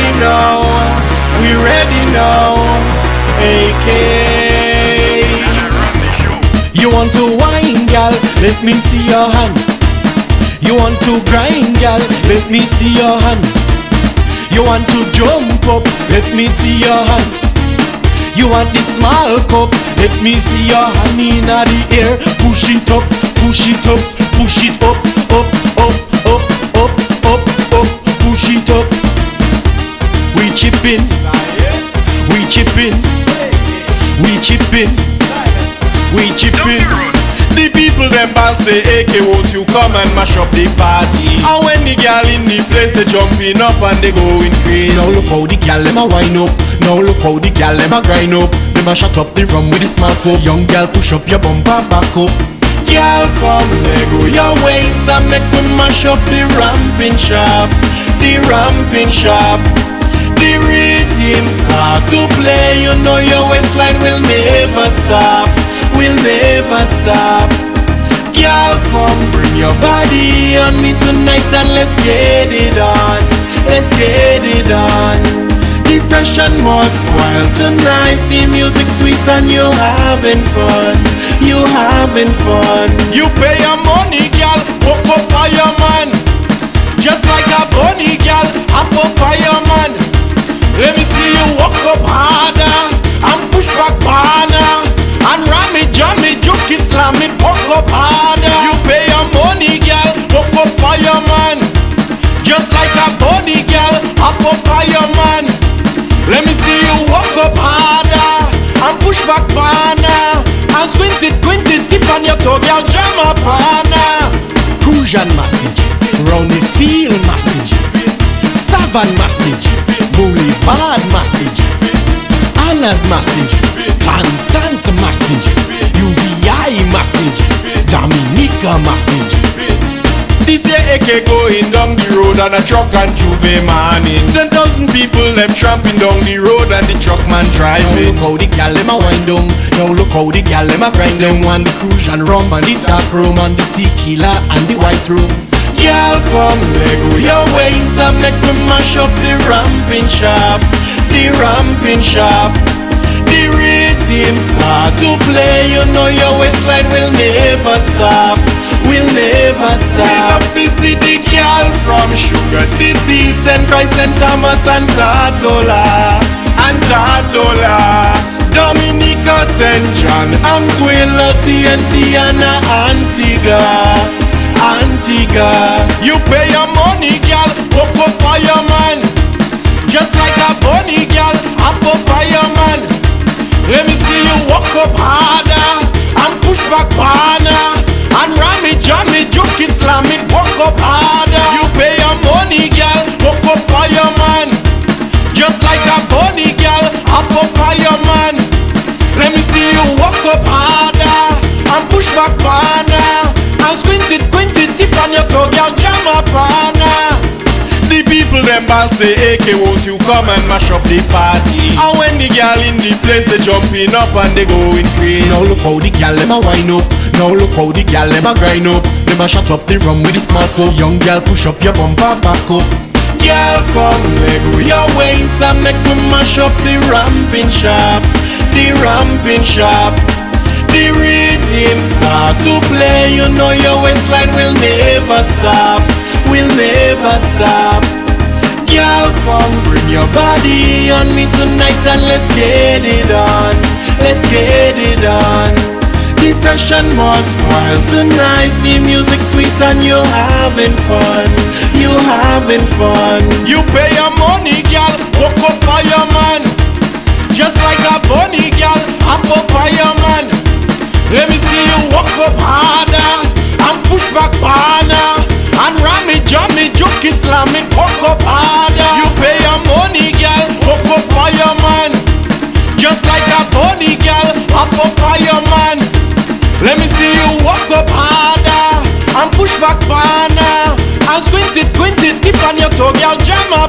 ready now. We ready now. AK. You want to wine, gal? Let me see your hand. You want to grind, gal? Let me see your hand. You want to jump up? Let me see your hand. You want the small cup? Let me see your hand in the air. Push it up, push it up, push it up, chipping, we chipping. The people them ball say, AK, won't you come and mash up the party? And when the gal in the place, they jumping up and they going crazy. Now look how the gal them a wind up. Now look how the gal them a grind up. Them a shut up the rum with the cup. Young gal push up your bumper back up. Gal come lego your ways and make we mash up the ramping shop. The ramping shop. The rhythm start to play, you know your waistline will never stop, will never stop. Girl, come bring your body on me tonight and let's get it on, let's get it on. The session must wild tonight, the music sweet and you having fun, you having fun. You pay your money, girl, up by your man. Just like a bunny, girl, hop up by your up harder and push back banner and ram it, jam it, juke it, slam it, walk up harder. You pay your money, girl, walk up by your man. Just like a bunny, girl, hop up by your man. Let me see you walk up harder and push back banner and squint it, quint it, tip on your toe, girl, jam up banner. Crucian message, round the field message, Savan message, Boulevard message, Anna's message, Cantant message, UVI message, Dominica message. This year AK going down the road and a truck and Juve man in. Ten thousand people them tramping down the road and the truck man driving. Now look how the gal them a wind down. Now look how the gal them a grind down. And the cruise and rum and the dark rum and the tequila and the white rum Girl come lego your waist and make me mash up the ramping shop The ramping shop the rhythm start to play You know your waistline will never stop Will never stop We see the girl from Sugar City St. Christ, St. Thomas and Tortola And Tortola Dominica, St. John Anguilla, TNT and Antigua Antigua. You pay your money, girl. Walk up by your Just like a bunny, girl. Up up by your let me see you walk up harder and push back banner and ram it, jam it, juke it, slam it, walk up harder. You pay your money, girl, walk up by your. Just like a bunny, girl, up up by your. Let me see you walk up harder and push back banner and squint it, them ball say AK won't you come and mash up the party? And when the gal in the place they jumping up and they going crazy Now look how the gal them a wind up. Now look how the gal them a grind up. Them a shut up the rum with the smart cup Young gal push up your bumper back up. Girl come lego your waist and make me mash up the ramping shop. The ramping shop. The rhythm start to play. You know your waistline will never stop. Will never stop Girl, come bring your body on me tonight And let's get it on Let's get it on. The session must wild tonight The music sweet and you having fun You having fun. You pay your money, girl Walk up by your man. Just like a bunny, girl Hop up by your man. Let me see you walk up harder and push back banner juke it, slam up harder. You pay your money, girl, walk up by your man. Just like a pony, girl, hop up by your man. Let me see you walk up harder and push back banner and squint it, quint it, tip on your toe, girl, jam up